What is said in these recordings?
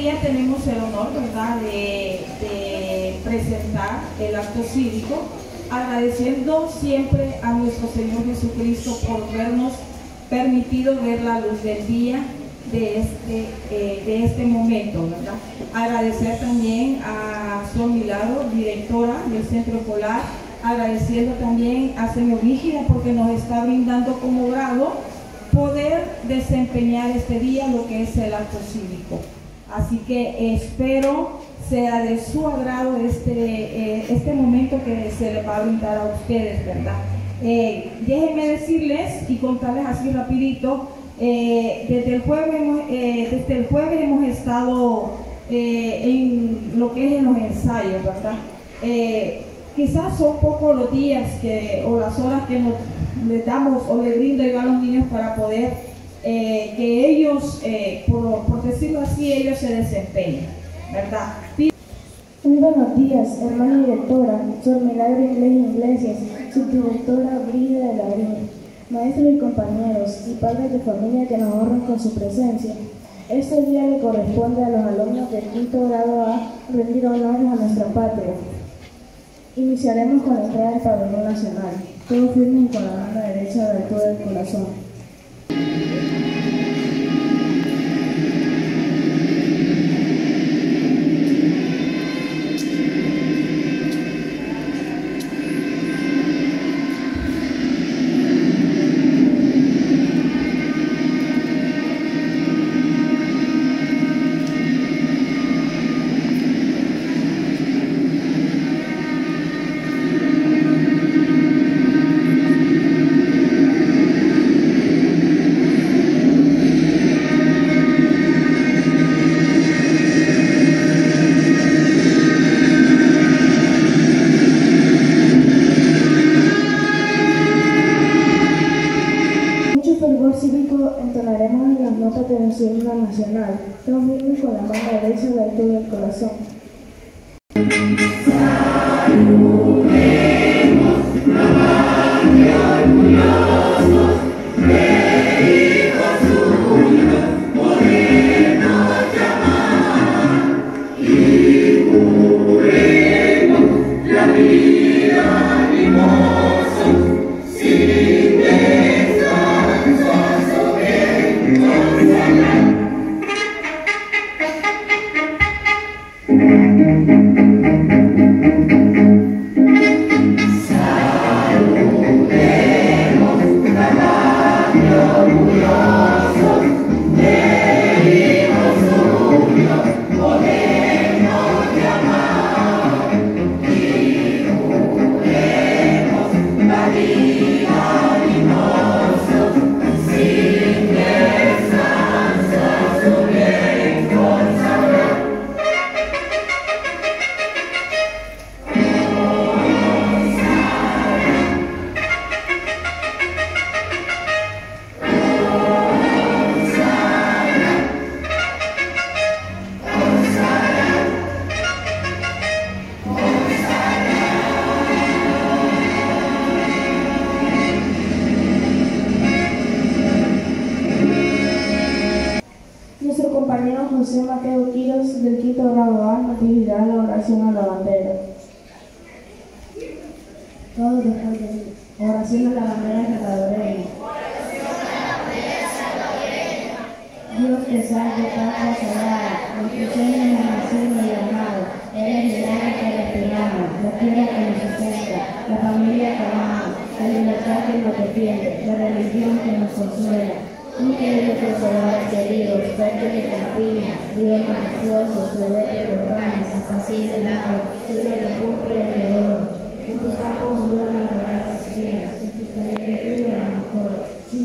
día tenemos el honor, ¿verdad?, de, presentar el acto cívico, agradeciendo siempre a nuestro Señor Jesucristo por vernos permitido ver la luz del día de este, eh, de este momento, ¿verdad? Agradecer también a su Milagro, directora del Centro Escolar, agradeciendo también a señor Vígida porque nos está brindando como grado poder desempeñar este día lo que es el acto cívico. Así que espero sea de su agrado este, eh, este momento que se le va a brindar a ustedes, ¿verdad? Eh, déjenme decirles y contarles así rapidito, eh, desde, el jueves hemos, desde el jueves hemos estado en lo que es en los ensayos, ¿verdad? quizás son pocos los días que, o las horas que nos, les damos o le brindo a los niños para poder que ellos, por, por decirlo así, ellos se desempeñen, ¿verdad? Muy buenos días, hermana directora, Sor Milagro Inglés Iglesias, subdirectora Brida de Labrín, maestros y compañeros y padres de familia que nos honran con su presencia. Este día le corresponde a los alumnos del quinto grado A rendir honores a nuestra patria. Iniciaremos con la entrada del pabellón nacional, todo firme y con la mano derecha de todo el corazón. cívico entonaremos las notas de nuestro himno nacional, los con la mano derecha del alto del corazón. Saludemos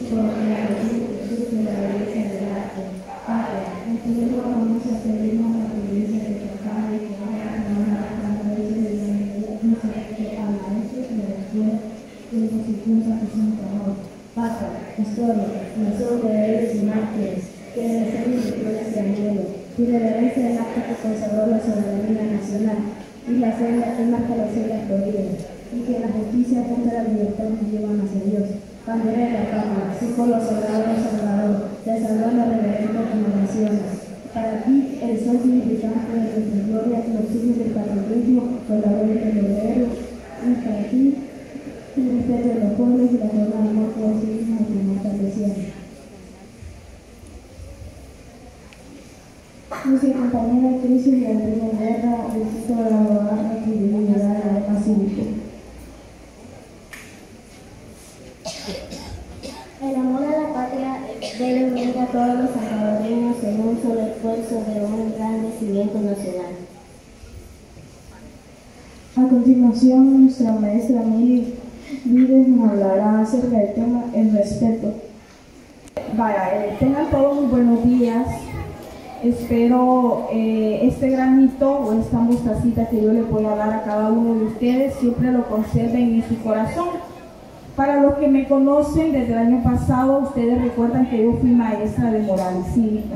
الدكتور علاء الدين signos del para ti, el respeto de los pueblos y la forma de amor que recibimos en tu fortaleciendo. Nuestra compañera crisis de la Primera Guerra, el ciclo de la abogada, que divinidad del alma cívico. El amor a la patria debe unir a todos los salvadoreños en un solo esfuerzo de un engrandecimiento nacional. A continuación, nuestra maestra Miri Vives nos hablará acerca del tema el respeto. Vaya, eh, tengan todos muy buenos días. Espero eh, este granito o esta mostacita que yo le voy a dar a cada uno de ustedes siempre lo conserven en su corazón. Para los que me conocen desde el año pasado, ustedes recuerdan que yo fui maestra de moral y cívica.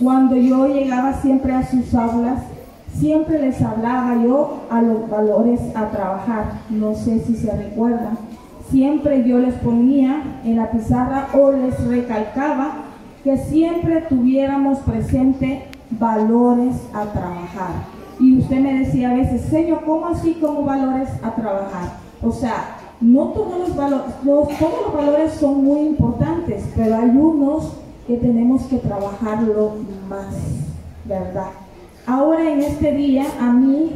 Cuando yo llegaba siempre a sus aulas, siempre les hablaba yo a los valores a trabajar. No sé si se recuerdan. Siempre yo les ponía en la pizarra o les recalcaba que siempre tuviéramos presente valores a trabajar. Y usted me decía a veces, Señor, ¿cómo así como valores a trabajar? O sea, no todos los valores, todos los valores son muy importantes, pero hay unos que tenemos que trabajarlo más, ¿verdad? Ahora en este día a mí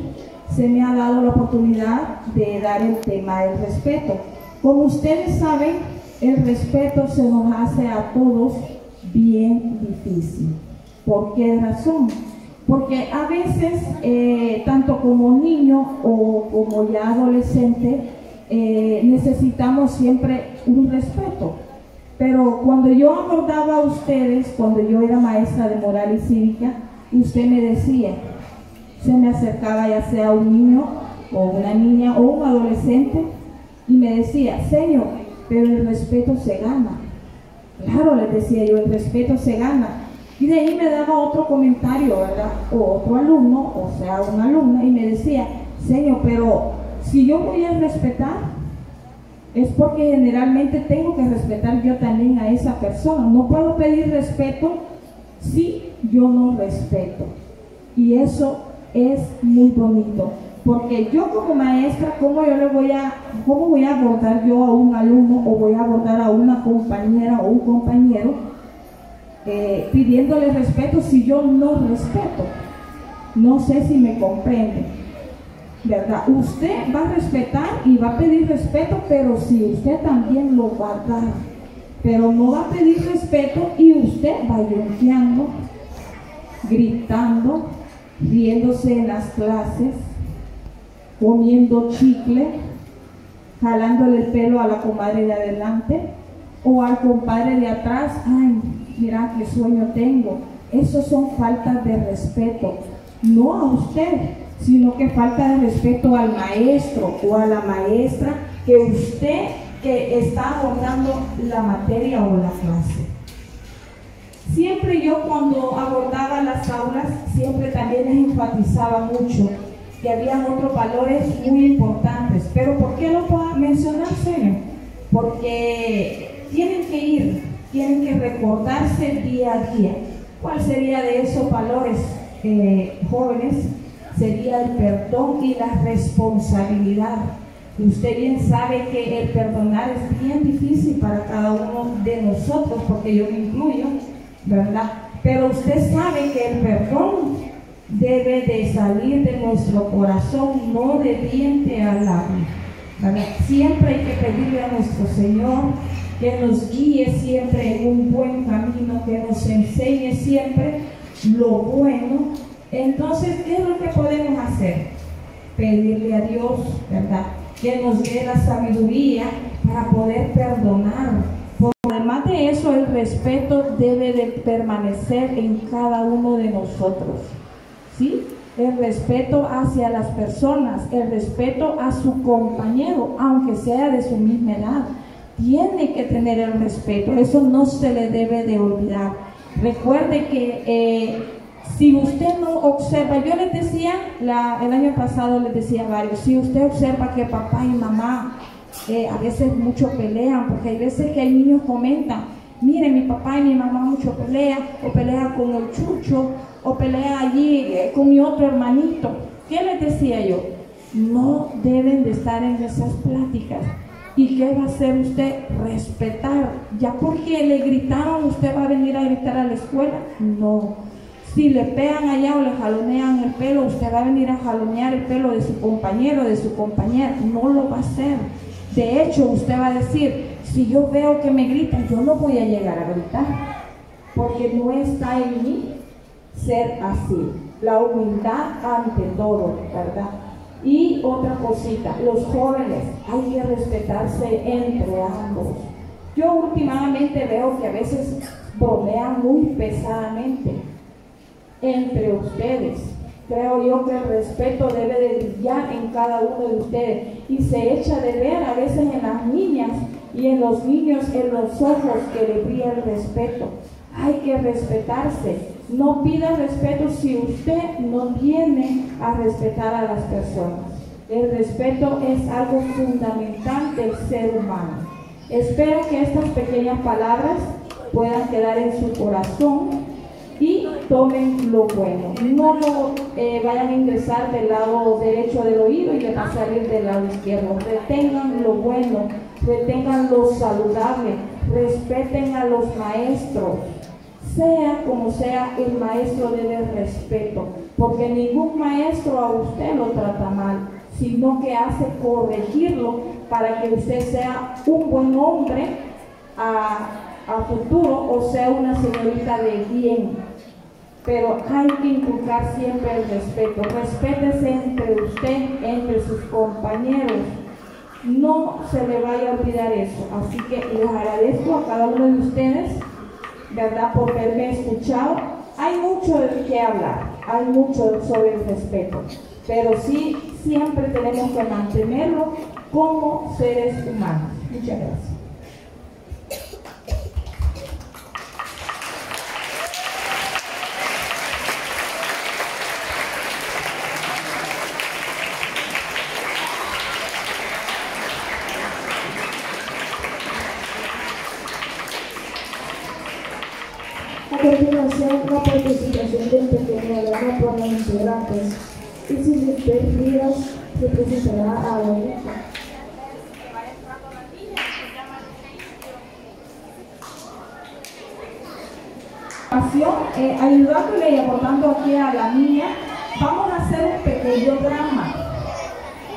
se me ha dado la oportunidad de dar el tema del respeto. Como ustedes saben, el respeto se nos hace a todos bien difícil. ¿Por qué razón? Porque a veces, eh, tanto como niño o como ya adolescente, eh, necesitamos siempre un respeto. Pero cuando yo abordaba a ustedes, cuando yo era maestra de moral y cívica, usted me decía, se me acercaba ya sea un niño o una niña o un adolescente y me decía, Señor, pero el respeto se gana. Claro, les decía yo, el respeto se gana. Y de ahí me daba otro comentario, ¿verdad? O otro alumno, o sea, una alumna, y me decía, Señor, pero si yo voy a respetar, es porque generalmente tengo que respetar yo también a esa persona. No puedo pedir respeto si yo no respeto. Y eso es muy bonito. Porque yo como maestra, ¿cómo yo le voy a, cómo voy a abordar yo a un alumno o voy a abordar a una compañera o un compañero eh, pidiéndole respeto si yo no respeto? No sé si me comprende. ¿Verdad? Usted va a respetar y va a pedir respeto, pero si usted también lo va a dar. Pero no va a pedir respeto y usted va llorando, gritando, riéndose en las clases, comiendo chicle, jalándole el pelo a la comadre de adelante o al compadre de atrás, ay, mira qué sueño tengo. Eso son faltas de respeto, no a usted, sino que falta de respeto al maestro o a la maestra que usted que está abordando la materia o la clase. Siempre yo cuando abordaba las aulas, siempre también les enfatizaba mucho que había otros valores muy importantes. Pero ¿por qué lo puedo mencionar, señor? Porque tienen que ir, tienen que recordarse día a día. ¿Cuál sería de esos valores eh, jóvenes? Sería el perdón y la responsabilidad. Usted bien sabe que el perdonar es bien difícil para cada uno de nosotros, porque yo me incluyo, ¿verdad? Pero usted sabe que el perdón debe de salir de nuestro corazón, no de diente a labio. Siempre hay que pedirle a nuestro Señor que nos guíe siempre en un buen camino, que nos enseñe siempre lo bueno. Entonces, ¿qué es lo que podemos hacer? Pedirle a Dios, ¿verdad? Que nos dé la sabiduría para poder perdonar. Además de eso, el respeto debe de permanecer en cada uno de nosotros. ¿Sí? El respeto hacia las personas, el respeto a su compañero, aunque sea de su misma edad. Tiene que tener el respeto, eso no se le debe de olvidar. Recuerde que eh, si usted no observa, yo les decía, el año pasado les decía varios, si usted observa que papá y mamá eh, a veces mucho pelean, porque hay veces que hay niños comentan, miren, mi papá y mi mamá mucho pelean, o pelean con el chucho, o pelean allí eh, con mi otro hermanito. ¿Qué les decía yo? No deben de estar en esas pláticas. ¿Y qué va a hacer usted? Respetar. Ya porque le gritaron, usted va a venir a gritar a la escuela. No. Si le pegan allá o le jalonean el pelo, usted va a venir a jalonear el pelo de su compañero, de su compañera. No lo va a hacer. De hecho, usted va a decir, si yo veo que me gritan, yo no voy a llegar a gritar. Porque no está en mí ser así. La humildad ante todo, ¿verdad? Y otra cosita, los jóvenes, hay que respetarse entre ambos. Yo últimamente veo que a veces bromean muy pesadamente entre ustedes. Creo yo que el respeto debe de brillar en cada uno de ustedes y se echa de ver a veces en las niñas y en los niños en los ojos que le brilla el respeto. Hay que respetarse. No pida respeto si usted no viene a respetar a las personas. El respeto es algo fundamental del ser humano. Espero que estas pequeñas palabras puedan quedar en su corazón y tomen lo bueno. No lo eh, vayan a ingresar del lado derecho del oído y le va a salir del lado izquierdo. Retengan lo bueno, retengan lo saludable, respeten a los maestros sea como sea, el maestro debe respeto, porque ningún maestro a usted lo trata mal, sino que hace corregirlo para que usted sea un buen hombre a, futuro o sea una señorita de bien. Pero hay que inculcar siempre el respeto. Respétese entre usted, entre sus compañeros. No se le vaya a olvidar eso. Así que les agradezco a cada uno de ustedes ¿verdad? Por haberme escuchado. Hay mucho de qué hablar, hay mucho sobre el respeto, pero sí siempre tenemos que mantenerlo como seres humanos. Muchas gracias. Continuación la participación del pequeño drama por los integrantes y sin despedidas se presentará a Abuelita. Eh, ayudándole y aportando aquí a la niña, vamos a hacer un pequeño drama.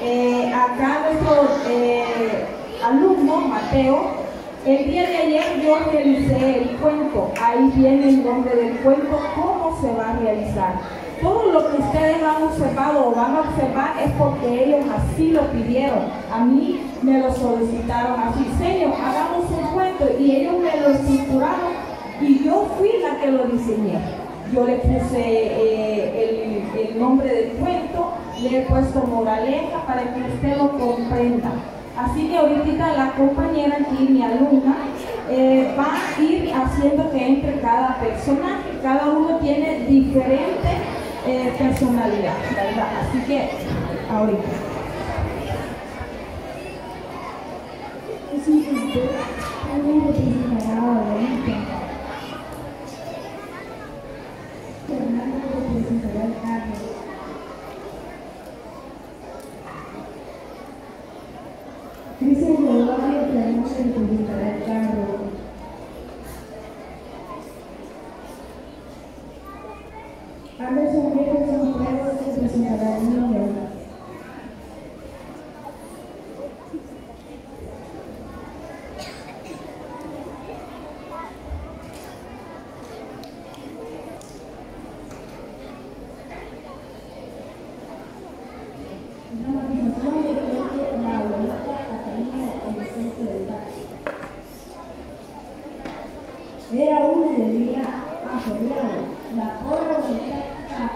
Eh, acá nuestro eh, alumno, Mateo, el día de ayer yo realicé el cuento, ahí viene el nombre del cuento, cómo se va a realizar. Todo lo que ustedes han observado o van a observar es porque ellos así lo pidieron. A mí me lo solicitaron así, señor, hagamos un cuento y ellos me lo estructuraron y yo fui la que lo diseñé. Yo le puse eh, el, el nombre del cuento, le he puesto moraleja para que usted lo comprenda. Así que ahorita la compañera aquí, mi alumna, eh, va a ir haciendo que entre cada personaje. Cada uno tiene diferente eh, personalidad, ¿verdad? Así que ahorita. Cristian Gregorio tenemos que publicar el carro. Anderson Rivas Santiago se presentará el niño. Era una de día asoleado. La pobre muchacha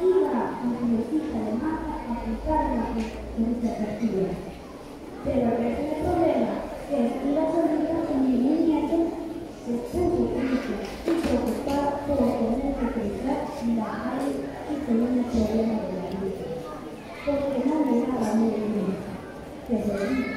iba a su mesita de mata a en esta partida. Pero el problema que iba solita con mi nieto se puso triste y preocupada por tener que cruzar la calle y tener un problema de la vida. Porque no me daba muy bien. Se reía.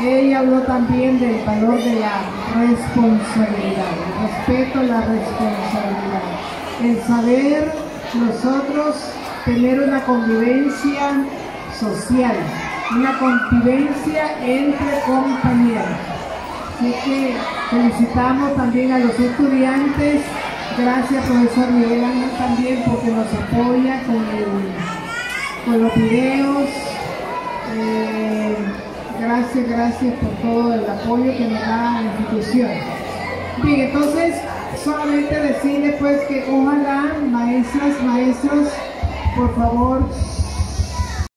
Ella habló también del valor de la responsabilidad, el respeto a la responsabilidad, el saber nosotros tener una convivencia social, una convivencia entre compañeros. Así que felicitamos también a los estudiantes, gracias profesor Miguel Ángel también porque nos apoya con, los videos. Eh, gracias, gracias por todo el apoyo que nos da la institución. Bien, entonces solamente decirles pues que ojalá maestras, maestros, por favor